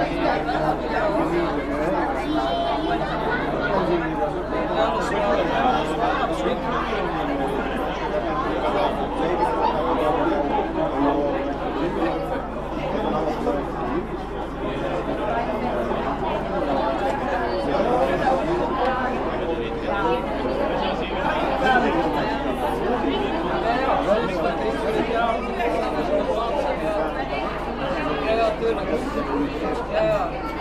Gracias.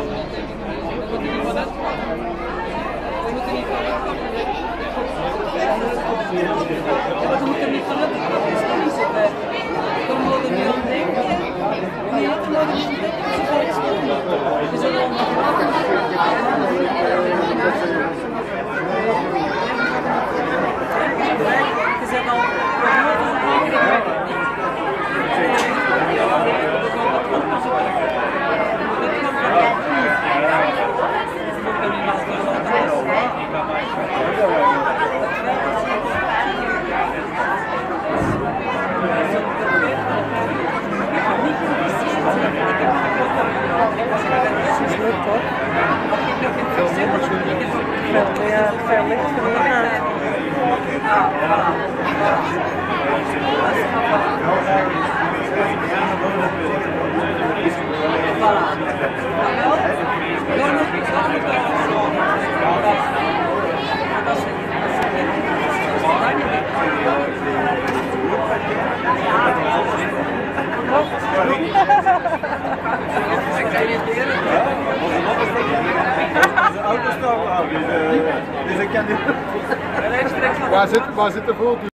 Thank you. Dat is leuk toch? Veel licht. Ja, veel licht. Onze Deze staan Waar zit de voortduur?